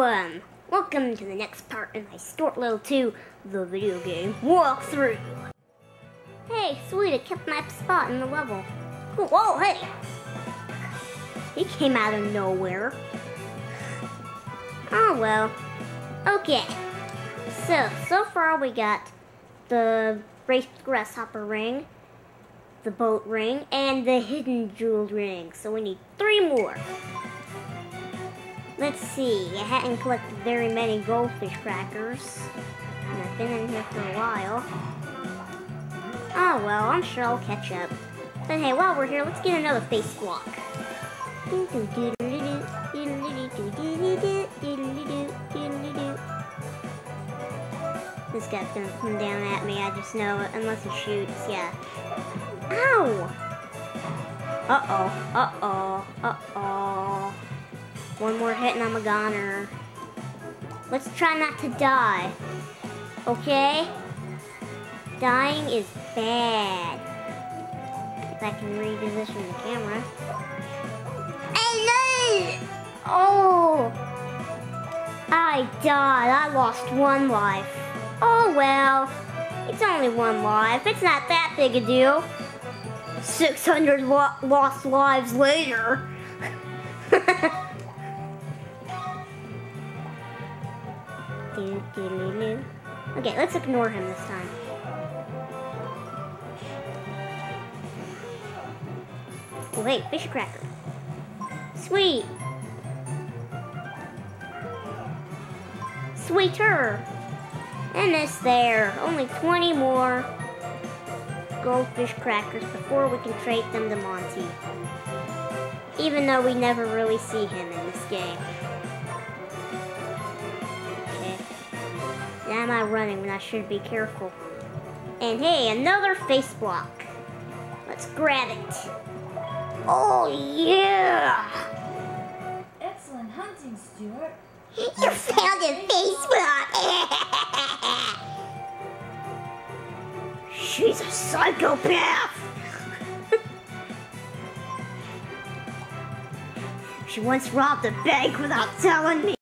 everyone! Welcome to the next part in my Stuart Little 2, the video game walkthrough. Hey, sweet, I kept my spot in the level. Whoa, hey! He came out of nowhere. Oh well. Okay. So, so far we got the race grasshopper ring, the boat ring, and the hidden jeweled ring. So we need three more. Let's see, I hadn't collected very many goldfish crackers. And I've been in here for a while. Oh well, I'm sure I'll catch up. But hey, while we're here, let's get another face block. This guy's gonna come down at me, I just know it, unless he shoots, yeah. Ow! Uh-oh, uh-oh, uh-oh. One more hit and I'm a goner. Let's try not to die. Okay? Dying is bad. If I can reposition the camera. Hey! Oh! I died. I lost one life. Oh well. It's only one life. It's not that big a deal. 600 lo lost lives later. Okay, let's ignore him this time. Oh, hey, fish cracker. Sweet. Sweeter. And it's there. Only 20 more goldfish crackers before we can trade them to Monty. Even though we never really see him in this game. Am I running when I should be careful? And hey, another face block. Let's grab it. Oh, yeah! Excellent hunting, Stuart. You found a face block! She's a psychopath! she once robbed a bank without telling me.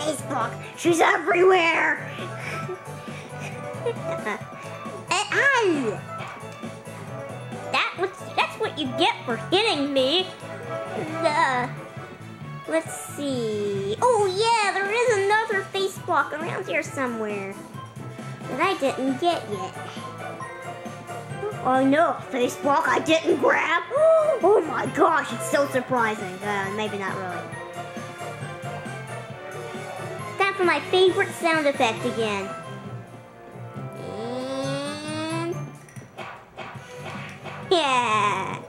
Facebook. She's everywhere. and that was that's what you get for hitting me. Uh, let's see. Oh yeah, there is another face block around here somewhere that I didn't get yet. Oh no, face block I didn't grab. Oh my gosh, it's so surprising. Uh, maybe not really. For my favorite sound effect again. And yeah.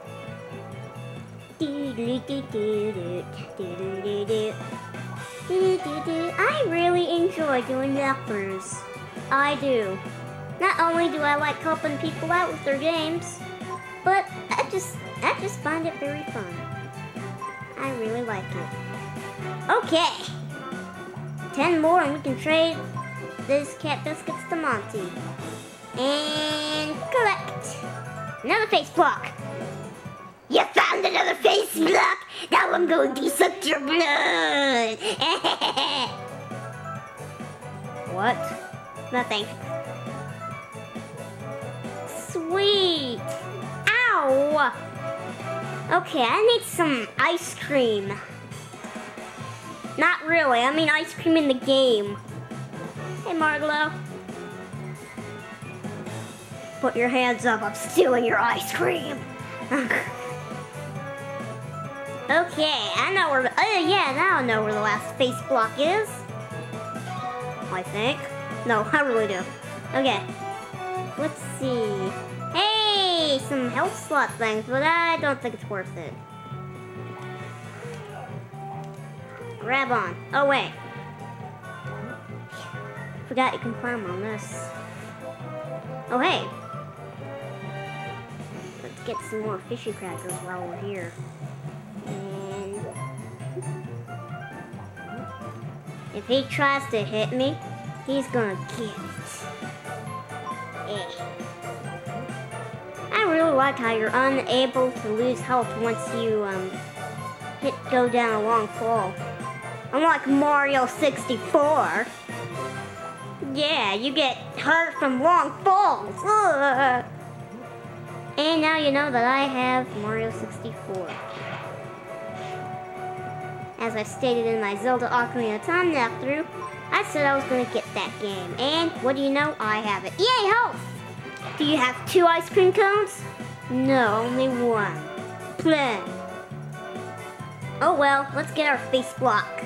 I really enjoy doing walkthroughs. I do. Not only do I like helping people out with their games, but I just I just find it very fun. I really like it. Okay. Ten more and we can trade these cat biscuits to Monty. And collect. Another face block. You found another face block. Now I'm going to suck your blood. what? Nothing. Sweet. Ow. Okay, I need some ice cream. Not really, I mean ice cream in the game. Hey, Margalo. Put your hands up, I'm stealing your ice cream. okay, I know where, oh yeah, now I know where the last face block is. I think. No, I really do. Okay, let's see. Hey, some health slot things, but I don't think it's worth it. Grab on. Oh, wait. Forgot you can climb on this. Oh, hey. Let's get some more fishy crackers while we're here. And... If he tries to hit me, he's gonna get it. I really like how you're unable to lose health once you um, hit go down a long fall. Unlike Mario 64. Yeah, you get hurt from long falls. Ugh. And now you know that I have Mario 64. As I stated in my Zelda Ocarina of Time walkthrough, I said I was going to get that game. And what do you know? I have it. Yay, health! Do you have two ice cream cones? No, only one. Plan. Oh well, let's get our face block.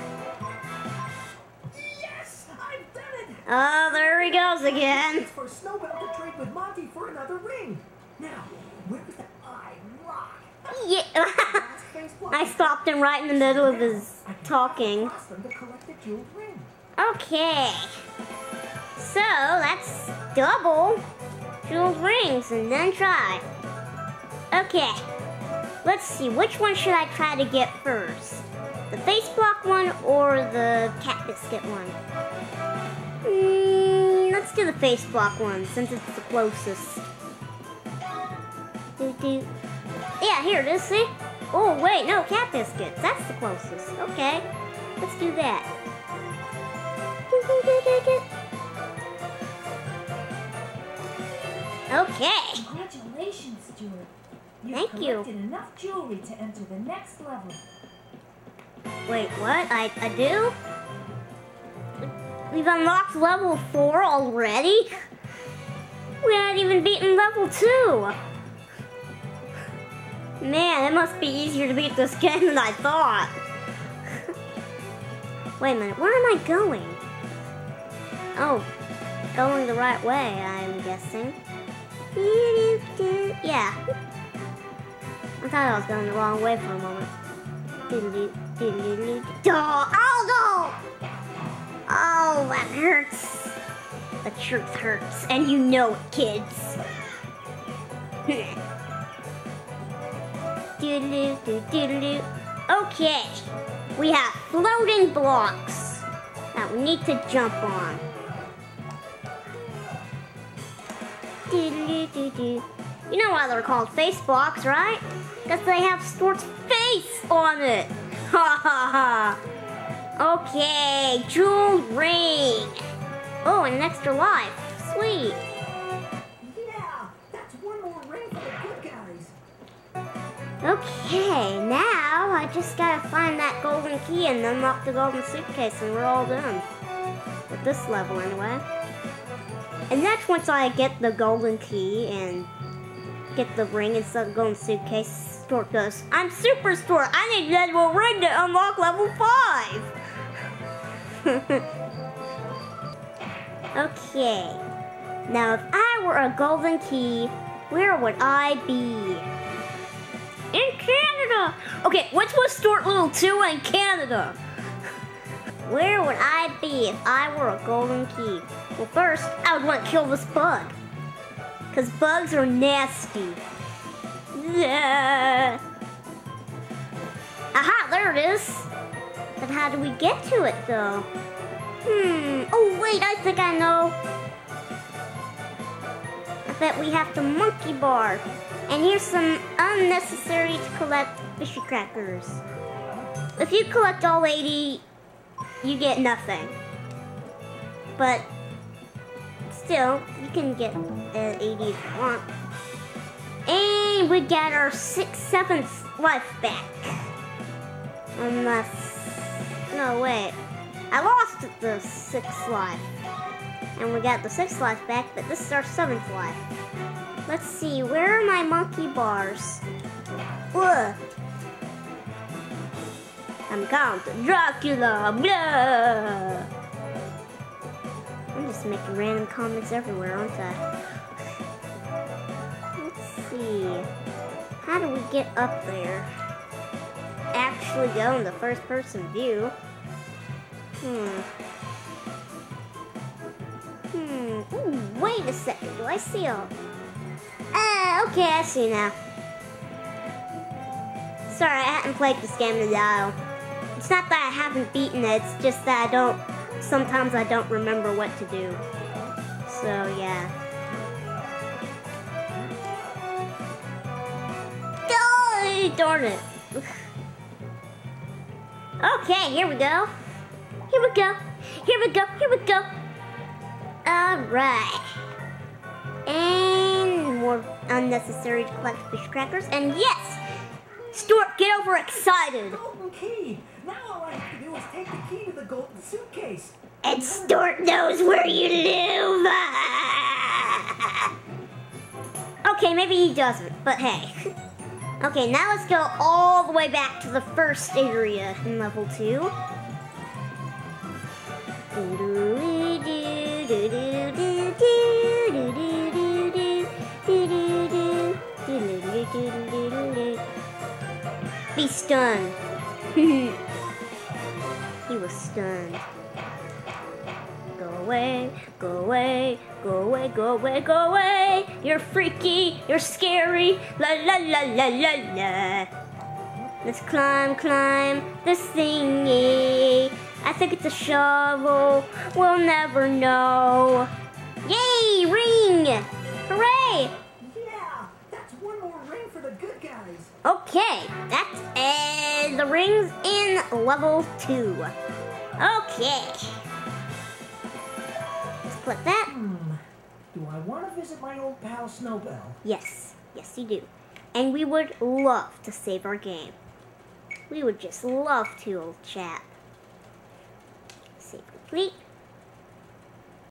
Oh, there he goes again. It's for to trade with Monty for another ring. Now, where's the I rock? Yeah. Last face block. I stopped him right in the middle of his talking. cross them to collect the jeweled ring. Okay. So let's double jeweled rings and then try. Okay. Let's see, which one should I try to get first? The face block one or the cat biscuit one? Mm, let's do the face block one since it's the closest. Do, do. Yeah, here it is, see? Oh, wait, no, cat biscuits. That's the closest. Okay, let's do that. Okay. Congratulations, Stuart. You've Thank you. enough jewelry to enter the next level. Wait, what? I, I do? We've unlocked level 4 already? We haven't even beaten level 2. Man, it must be easier to beat this game than I thought. Wait a minute, where am I going? Oh, going the right way, I'm guessing. Yeah. I thought I was going the wrong way for a moment. Oh no! Oh, that hurts. The truth hurts, and you know it, kids. Doodaloo, doo, doodaloo. Okay, we have floating blocks that we need to jump on. Doodaloo, doo, doo. You know why they're called face blocks, right? Because they have Stuart's face on it. Ha ha ha. Okay, jeweled ring. Oh, and an extra life. Sweet. Yeah, that's one more ring for the good guys. Okay, now I just gotta find that golden key and unlock the golden suitcase, and we're all done. With this level, anyway. And that's once I get the golden key and get the ring instead of the golden suitcase. Stuart goes, I'm Super Stuart. I need that ring to unlock level 5. okay. Now, if I were a golden key, where would I be? In Canada! Okay, what's with Stuart Little 2 in Canada? Where would I be if I were a golden key? Well, first, I would want to kill this bug. Because bugs are nasty. Yeah. Aha, there it is. But how do we get to it, though? Hmm. Oh, wait, I think I know. I bet we have to monkey bar. And here's some unnecessary to collect fishy crackers. If you collect all 80, you get nothing. But still, you can get an 80 if you want. And we get our sixth, seventh life back. Unless, no wait, I lost the sixth life. And we got the sixth life back, but this is our seventh life. Let's see, where are my monkey bars? Ugh. I'm Count Dracula, blah! I'm just making random comments everywhere, aren't I? Let's see. How do we get up there? Actually go in the first person view. Hmm. Hmm. Ooh, wait a second. Do I see a... Ah, okay, I see now. Sorry, I haven't played this game in a while. It's not that I haven't beaten it, it's just that I don't... Sometimes I don't remember what to do. So, yeah. Darn it. Okay, here we go. Here we go. Here we go. Here we go. Alright. And more unnecessary to collect fish crackers. And yes! Stuart, get overexcited. Golden key. Now all I have to do is take the key to the golden suitcase. And Stuart knows where you live. okay, maybe he doesn't, but hey. Okay, now let's go all the way back to the first area in level two. Be stunned. he was stunned. Go away, go away, go away, go away, go away. You're freaky, you're scary. La la la la la la. Let's climb, climb this thingy. I think it's a shovel. We'll never know. Yay, ring! Hooray! Yeah, that's one more ring for the good guys. Okay, that's uh, the rings in level two. Okay. Let's that. Hmm. Do I want to visit my old pal Snowbell? Yes, yes, you do. And we would love to save our game. We would just love to, old chap. Save complete.